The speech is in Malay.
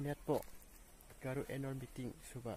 niat po garu enormity suba